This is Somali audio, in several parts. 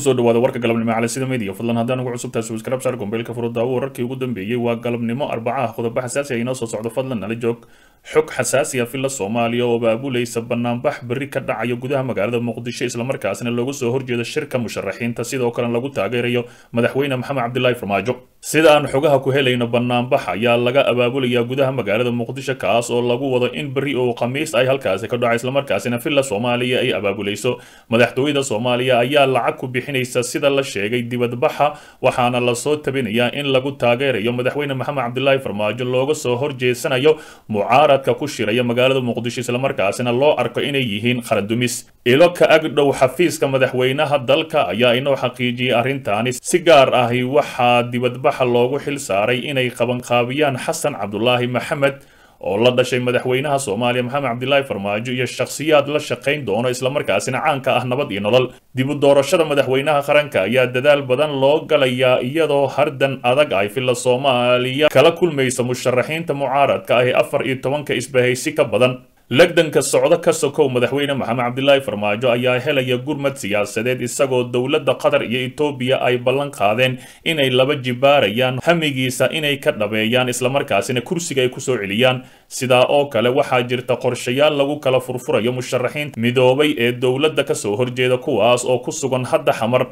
ku soo dhawaada warka galabnimo cali sida media. Fadlan haddaan ugu cusubtahay subscribe saar gombeelka furudaawo wararkii ugu dambeeyey waa galabnimo arbacaha qodobo xasaasi ah inoo soo socdo fadlan nala joog xog xasaasi ah filla soomaaliya oo baabulaysa banaanbax berri ka dhacaya gudaha magaalada muqdisho islamarkaasina loogu soo horjeedo shirka musharaxiinta sidoo kale lagu taageerayo madaxweyne maxamed cabdilaahi farmaajo. Sida aan xogaha ku helayno banaanbax ayaa laga abaabulayaa gudaha magaalada muqdisho kaas oo lagu wado in berri oo khamiis ay halkaasi ka dhaco islamarkaasina filla soomaaliya ay abaabulayso madaxtooyada soomaaliya ayaa lacag ku bixinaysa sida la sheegay dibadbaxa waxaana la soo tabinayaa in lagu taageerayo madaxweyne maxamed cabdilaahi farmaajo looga soo horjeesanayo mucaaradka ku shiraya magaalada muqdisho islamarkaasina loo arko inay yihiin qarandumis ilo ka agdhow xafiiska madaxweynaha dalka ayaa inoo xaqiijiyey arrintaani. Si gaar ahi waxaa dibadbaxa loogu xil saaray inay qabanqaabiyaan xasan cabdulaahi maxamed oo la dhashay madaxweynaha soomaaliya maxamed cabdilaahi farmaajo iyo shakhsiyaad la shaqayn doono islamarkaasina caanka ah nabad iyo nolol. Dib u doorashada madaxweynaha qaranka ayaa dadaal badan loo galayaa iyadoo hardan adag ay filla soomaaliya kala kulmaysa musharaxiinta mucaaradka ahi afar iyo tobanka isbahaysi ka badan legdanka socdo ka sokow madaxweyne maxamed cabdilaahi farmaajo ayaa helaya gurmad siyaasadeed isagoo dowladda qatar iyo etoobiya ay ballan qaadeen inay laba jibaarayaan hamigiisa inay ka dhabeeyaan islamarkaasina kursiga ay ku soo celiyaan. Sidaa oo kale waxaa jirta qorshayaal lagu kala furfurayo musharaxiinta midoobay ee dowladda ka soo horjeeda kuwaas oo ku sugan hadda xamar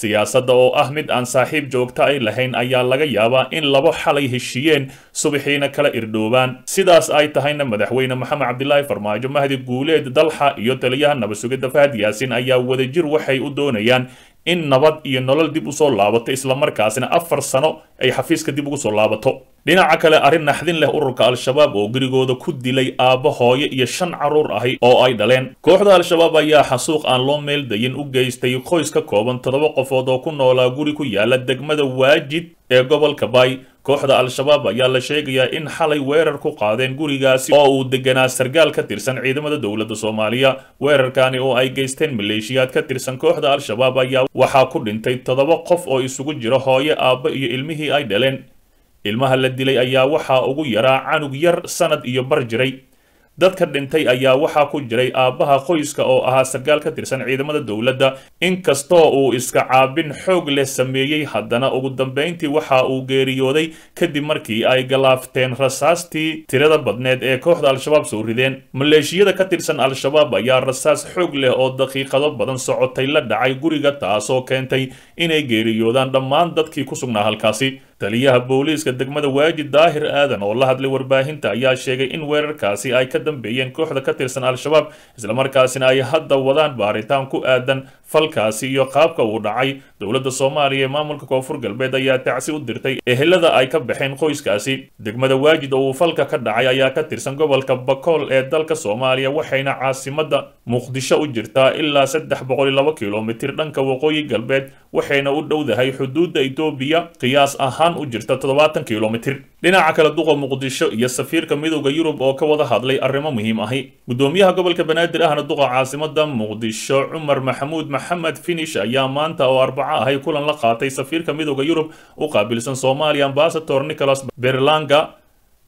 siyaasadda oo ah mid aan saaxiib joogta ay lahayn ayaa laga yaabaa in labo xalay heshiiyeen subaxiina kala irdhoobaan. Sidaas ay tahayna madaxweyne maxamed cabdilaahi farmaajo mahdi guuleed dalxa iyo taliyaha nabasugidda fahad yaasin ayaa wadajir waxay u doonayaan in nabad iyo nolol dib u soo laabato islamarkaasina afar sano ay xafiiska dib ugu soo laabato dhinaca kale arrin naxdin leh ururka al-shabaab oo gurigooda ku dilay aabbo hooyo iyo shan carruur ahi oo ay dhaleen. Kooxda al-shabaab ayaa xasuuq aan loo meeldayin u geystay qoys ka kooban toddoba qofood oo ku noolaa guri ku yaalla degmada waajid ee gobolka bay kooxda al-shabaab ayaa la sheegayaa in xalay weerar ku qaadeen gurigaasi oo uu deganaa sargaal ka tirsan ciidamada dowladda soomaaliya. Weerarkani oo ay geysteen maleeshiyaad ka tirsan kooxda al-shabaab ayaa waxaa ku dhintay toddoba qof oo isugu jira hooyo aabbo iyo ilmihii ay dhaleen ilmaha la dilay ayaa waxaa ugu yaraa canug yar sanad iyo bar jiray. Dadka dhintay ayaa waxaa ku jiray aabbaha qoyska oo ahaa sargaal ka tirsan ciidamada dowladda. Inkastoo uu iska caabin xoog leh sameeyey haddana ugu dambayntii waxa uu geeriyooday kadib markii ay galaafteen rasaastii tirada badneed ee kooxda al-shabaab soo rideen. Maleeshiyada ka tirsan al-shabaab ayaa rasaas xoog leh oo daqiiqado badan socotay la dhacay guriga taasoo keentay inay geeriyoodaan dhammaan dadkii ku sugnaa halkaasi taliyaha booliiska degmada waajid daahir aadan oo la hadlay warbaahinta ayaa sheegay in weerarkaasi ay ka dambeeyeen kooxda ka tirsan al-shabaab islamarkaasina ay hadda wadaan baaritaan ku aadan falkaasi iyo qaabka uu dhacay. Dowladda soomaaliya ee maamulka koonfur galbeed ayaa tacsi u dirtay ehelada ay ka baxeen qoyskaasi. Degmada waajid oo uu falka ka dhacay ayaa ka tirsan gobolka bakool ee dalka soomaaliya waxayna caasimadda muqdisho u jirtaa ilaa saddex boqol iyo laba kilomitir dhanka waqooyi galbeed waxayna u dhowdahay xuduudda etoobiya qiyaas ahaan u jirta toddobaatan kilomitir dhinaca kale duqa muqdisho iyo safiirka midowda yurub oo ka wada hadlay arrimo muhiim ahi. Gudoomiyaha gobolka banaadir ahna duqa caasimada muqdisho cumar maxamuud maxamed finish ayaa maanta oo arbaco ahay kulan la qaatay safiirka midowda yurub u qaabilsan soomaaliya ambasador nicholas berlanga.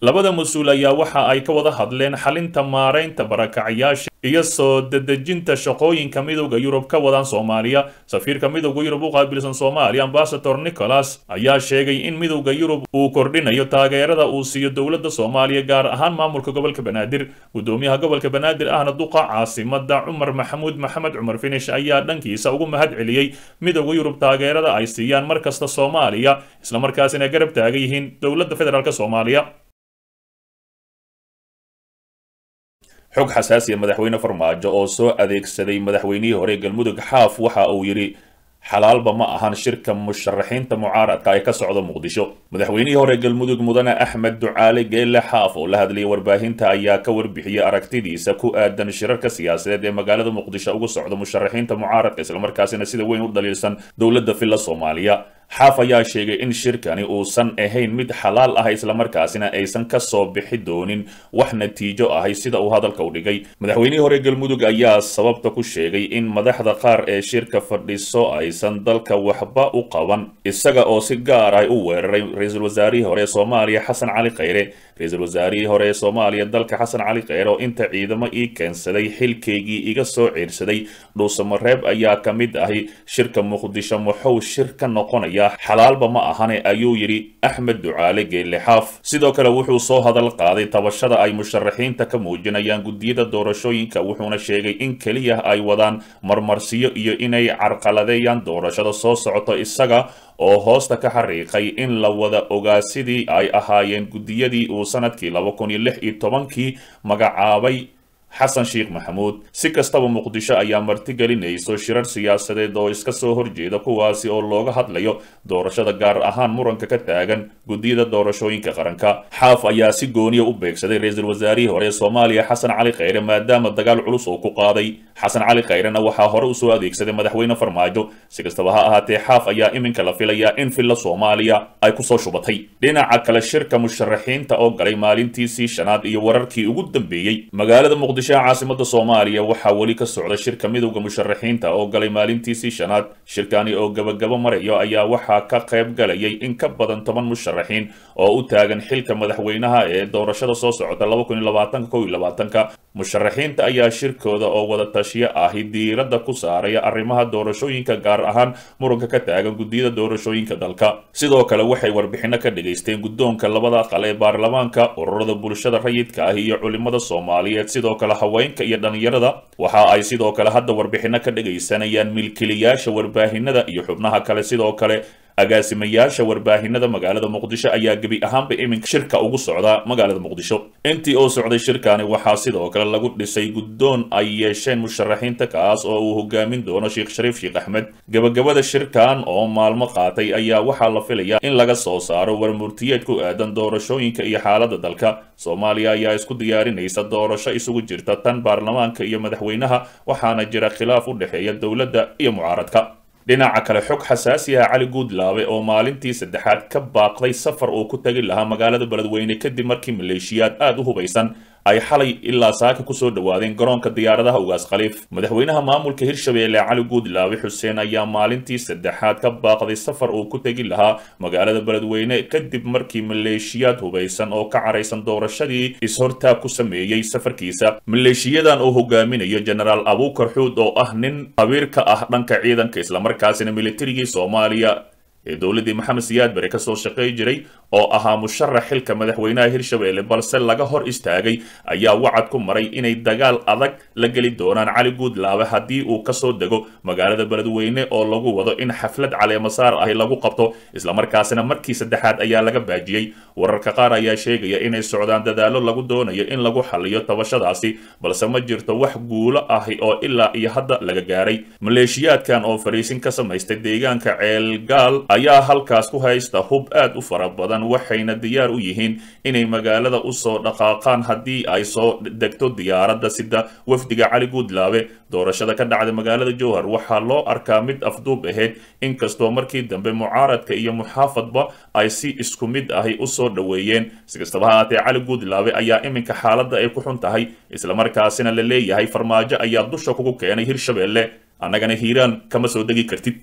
Labada mas'uul ayaa waxa ay ka wada hadleen xalinta maaraynta barakacyaasha iyo soo dedejinta shaqooyinka midowda yurub ka wadaan soomaaliya safiirka midowda yurub u qaabilsan soomaaliya ambasador nicholas ayaa sheegay in midowda yurub uu kordhinayo taageerada uu siiyo dowladda soomaaliya gaar ahaan maamulka gobolka banaadir. Gudoomiyaha gobolka banaadir ahna duqa caasimada cumar maxamuud maxamed cumar finish ayaa dhankiisa ugu mahad celiyey midowda yurub taageerada ay siiyaan markasta soomaaliya islamarkaasina garab taagan yihiin dowladda federaalk soomaaliya xog xasaasiya madaxweyne farmaajo oo soo adeegsaday madaxweynihii hore galmudug xaaf waxa uu yidhi xalaalba ma ahan shirka musharaxiinta mucaaradka ee ka socda muqdisho. Madaxweynihii hore galmudug mudane axmed ducaale geelle xaaf oo la hadlayay warbaahinta ayaa ka warbixiyey aragtidiisa ku aadan shirarka siyaasadeed ee magaalada muqdisho ugu socda musharaxiinta mucaaradka islamarkaasina sida weyn u dhaliilsan dowladda filla soomaaliya xaaf ayaa sheegay in shirkani uusan ahayn mid xalaal ah islamarkaasina aysan ka soo bixi doonin wax natiijo ahay sida uu hadalka u dhigay. Madaxweynihii hore galmudug ayaa sababta ku sheegay in madaxda qaar ee shirka fadhiso aysan dalka waxba u qaban isaga oo si gaar ah u weeraray ra'iisul wasaarihii hore soomaaliya xasan cali khayre ra'iisul wasaarihii hore soomaaliya dalka xasan cali kheyre oo inta ciidamo ii keensaday xilkaygii iga soo ciirsaday dhuusamareeb ayaa ka mid ahi shirka muqdisho muxuu shir ka noqonayaa xalaalba ma ahane ayuu yidhi axmed ducaale geelle xaaf sidoo kale wuxuu soo hadal qaaday tabashada ay musharaxiinta ka muujinayaan guddiyada doorashooyinka wuxuuna sheegay in keliya ay wadaan marmarsiyo iyo inay carqaladeeyaan doorashada soo socoto isaga oo hoosta ka xariiqay in la wada ogaa sidii ay ahaayeen guddiyadii uu sannadkii laba magacaabay xasan sheekh maxamuud si kastaba muqdisho ayaa martigelinayso shirar siyaasadeed oo iska soo horjeeda kuwaasi oo looga hadlayo doorashada gaar ahaan muranka ka taagan guddiyada doorashooyinka qaranka. Xaaf ayaa si gooniya u beegsaday ra'iisul wasaarihii hore ee soomaaliya xasan cali kheyre maadaama dagaal culus uu ku qaaday. Xasan cali khayrena waxaa hore u soo adeegsaday madaxweyne farmaajo. Si kastaba ha ahaatee xaaf ayaa iminka la filayaa in villa soomaaliya ay ku soo shubatay. Dhinaca kale shirka musharaxiinta oo galay maalintiisii shanaad iyo wararkii ugu dambeeyey magaalada muqdisho caasimada soomaaliya waxaa weli ka socda shirka midowda musharaxiinta oo galay maalintiisii shanaad. Shirkani oo gabagabo marayo ayaa waxaa ka qayb galayay in ka badan toban musharaxiin oo u taagan xilka madaxweynaha ee doorashada soo socota musharaxiinta ayaa shirkooda oo wada tashiyo ahi diiradda ku saaraya arrimaha doorashooyinka gaar ahaan muranka ka taagan guddiyada doorashooyinka dalka. Sidoo kale waxay warbixino ka dhagaysteen guddoonka labada aqal ee baarlamaanka ururada bulshada rayidka ah iyo culimada soomaaliyeed. Sidoo kale haweenka iyo dhallinyarada waxa ay sidoo kale hadda warbixino ka dhagaysanayaan milkiliyaasha warbaahinada iyo xubnaha kale sidoo kale agaasimayaasha warbaahinada magaalada muqdisho ayaa gebi ahaanba iminka shirka ugu socda magaalada muqdisho. Intii oo socday shirkani waxaa sidoo kale lagu dhisay guddoon ay yeesheen musharaxiinta kaas oo uu hogaamin doono sheekh shariif sheekh axmed. Gabagabada shirkan oo maalmo qaatay ayaa waxaa la filayaa in laga soo saaro warmurtiyeed ku aadan doorashooyinka iyo xaalada dalka. Soomaaliya ayaa isku diyaarinaysa doorasho isugu jirta tan baarlamaanka iyo madaxweynaha waxaana jira khilaaf u dhexeeya dowladda iyo mucaaradka dhinaca kale xog xasaasi ah cali guudlaabe oo maalintii saddexaad ka baaqday safar uu ku tagi lahaa magaalada beledweyne kadib markii maleeshiyaad aada u hubaysan ay xalay ilaa saaka ku soo dhawaadeen garoonka diyaaradaha ugaas khaliif. Madaxweynaha maamulka hirshabeelle cali guudlaabe xuseen ayaa maalintii saddexaad ka baaqday safar uu ku tegi lahaa magaalada beledweyne kadib markii maleeshiyaad hubaysan oo ka caraysan doorashadii is-hortaag ku sameeyey safarkiisa. Maleeshiyadan uu hogaaminayo jenaraal abuukar xuud oo ah nin qabiir ka ah dhanka ciidanka islamarkaasina militarigii soomaaliya ee dowladdii maxamed siyaad bare ka soo shaqey jiray oo ahaa musharax xilka madaxweynaha hirshabeelle balse laga hor istaagay ayaa wacad ku maray inay dagaal adag la geli doonaan cali guudlaabe haddii uu ka soo dego magaalada beledweyne oo lagu wado in xaflad caleemasaar ahi lagu qabto. Islamarkaasina markii saddexaad ayaa laga baajiyey. Wararka qaar ayaa sheegaya inay socdaan dadaallo lagu doonayo in lagu xaliyo tabashadaasi balse ma jirto wax guulo ahi oo ilaa iyo hadda laga gaaray. Maleeshiyaadkan oo fariisin ka samaystay deegaanka ceelgaal ayaa halkaas ku haysta hub aad u fara badan waxayna diyaar u yihiin inay magaalada u soo dhaqaaqaan haddii ay soo degto diyaaradda sida wafdiga cali guudlaabe doorashada ka dhacda magaalada jowhar waxaa loo arkaa mid afduub ahayd inkastoo markii dambe mucaaradka iyo muxaafadba ay si isku mid ahi u soo dhoweeyeen. Si kastaba ha ahaatee cali guudlaabe ayaa iminka xaaladda ay ku xun tahay islamarkaasina la leeyahay farmaajo ayaa dusha kugu keenay hirshabeelle. Annagana hiiraan kama soo degi kartid